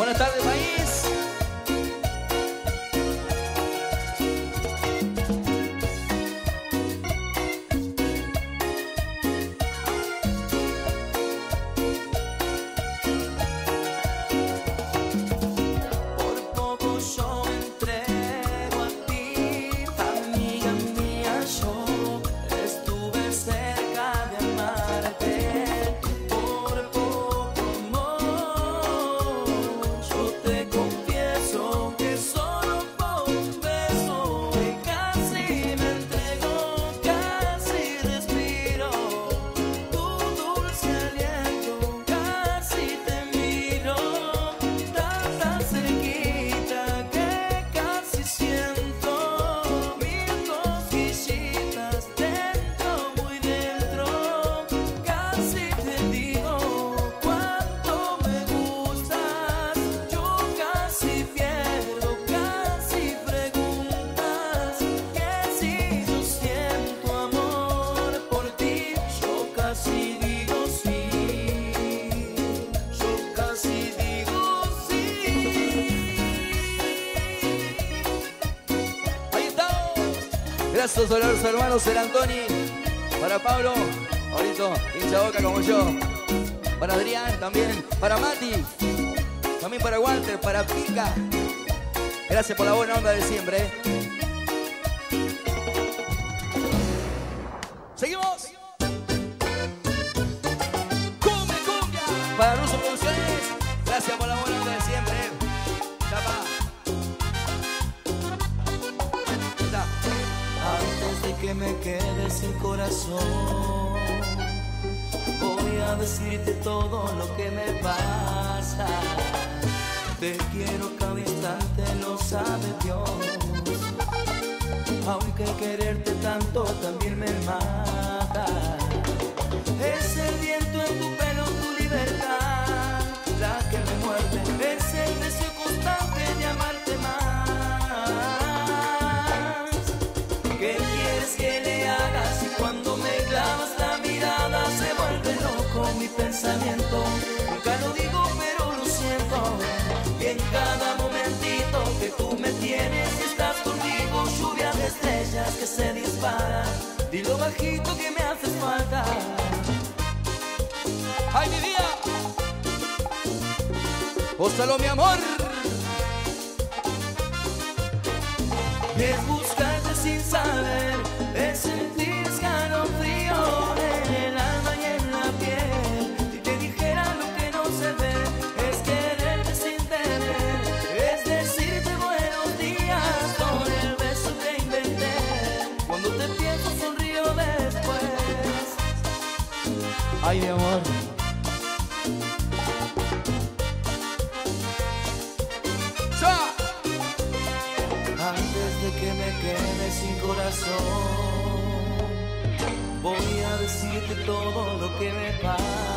Buenas tardes, Gracias a los hermanos el Antoni. Para Pablo, ahorita hincha boca como yo. Para Adrián también. Para Mati. También para Walter, para Pica. Gracias por la buena onda de siempre. ¿eh? Seguimos. Cumbia, cumbia. Para Russo Producciones. Gracias por la buena onda me quede sin corazón, voy a decirte todo lo que me pasa. Te quiero cada instante, lo sabe Dios. Aunque quererte tanto también me mata. Es el viento en tu pelo, Dilo bajito que me haces falta. ¡Ay, mi día! ¡Gózalo, mi amor! Es buscarte sin saber, ¡Ay, mi amor! ¡Ya! Antes de que me quede sin corazón, voy a decirte todo lo que me pasa.